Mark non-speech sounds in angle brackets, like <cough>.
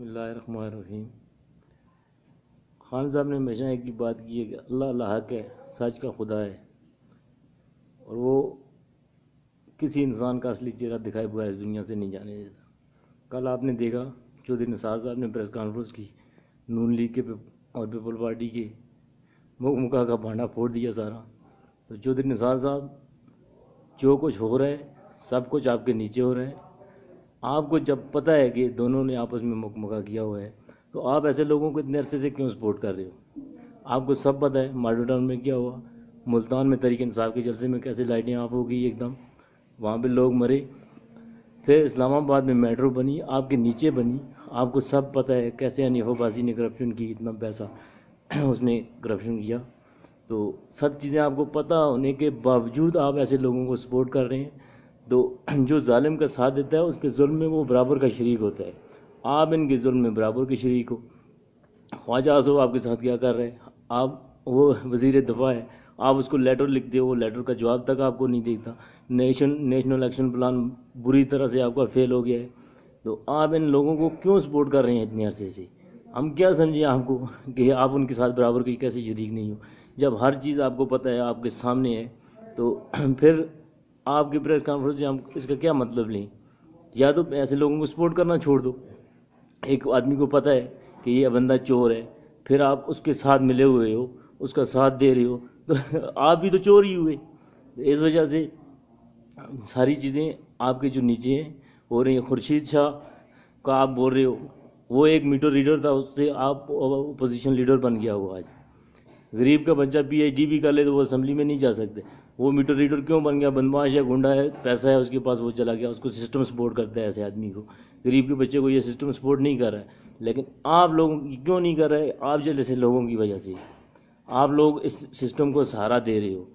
बसमीम खान साहब ने हमेशा एक ही बात की है कि अल्लाह अल्लाह हक है सच का खुदा है। और वो किसी इंसान का असली चेहरा दिखाए बगैर इस दुनिया से नहीं जाने देता। कल आपने देखा चौधरी निसार साहब ने प्रेस कॉन्फ्रेंस की, नून लीग के और पीपल पार्टी के, मुख मुका का भांडा फोड़ दिया सारा। तो चौधरी निसार साहब, जो कुछ हो रहा है, सब कुछ आपके नीचे हो रहा है। आपको जब पता है कि दोनों ने आपस में मुकमका किया हुआ है तो आप ऐसे लोगों को इतने अरसे से क्यों सपोर्ट कर रहे हो? आपको सब पता है मॉडल टाउन में क्या हुआ? मुल्तान में तरीके इंसाफ के जलसे में कैसे लाइटें ऑफ़ हो गई एकदम। वहाँ पे लोग मरे। फिर इस्लामाबाद में मेट्रो बनी, आपके नीचे बनी। आपको सब पता है कैसे अनिफाबाजी ने करप्शन की, इतना पैसा <clears throat> उसने करप्शन किया। तो सब चीज़ें आपको पता होने के बावजूद आप ऐसे लोगों को सपोर्ट कर रहे हैं। तो <clears throat> जो जालिम का साथ देता है, उसके जुल्म में वो बराबर का शरीक होता है। आप इनके जुल्म में बराबर के शरीक हो। ख्वाजा आसो आपके साथ क्या कर रहे हैं? आप, वो वज़ीर दफ़ा है। आप उसको लेटर लिखते हो, वो लेटर का जवाब तक आपको नहीं देखता। नेशन नेशनल एक्शन प्लान बुरी तरह से आपका फेल हो गया है। तो आप इन लोगों को क्यों सपोर्ट कर रहे हैं इतने अरसे से? हम क्या समझें आपको कि आप उनके साथ बराबर की कैसे शरीक नहीं हो? जब हर चीज़ आपको पता है, आपके सामने है तो <clears throat> फिर आपकी प्रेस कॉन्फ्रेंस से हम इसका क्या मतलब लें? या तो ऐसे लोगों को सपोर्ट करना छोड़ दो। एक आदमी को पता है कि ये बंदा चोर है, फिर आप उसके साथ मिले हुए हो, उसका साथ दे रहे हो तो <laughs> आप भी तो चोर ही हुए। इस वजह से सारी चीज़ें आपके जो नीचे हैं हो रही हैं। खुर्शीद शाह का आप बोल रहे हो, वो एक मीटर रीडर था, उससे आप अपोजिशन लीडर बन गया वो आज। गरीब का बच्चा पीएचडी भी कर ले तो वो असम्बली में नहीं जा सकते। वो मीटर रीडर क्यों बन गया? बदमाश है, गुंडा है, पैसा है, उसके पास वो चला गया, उसको सिस्टम सपोर्ट करता है ऐसे आदमी को। गरीब के बच्चे को ये सिस्टम सपोर्ट नहीं कर रहा है। लेकिन आप लोगों की क्यों नहीं कर रहे? आप जैसे लोगों की वजह से। आप लोग इस सिस्टम को सहारा दे रहे हो।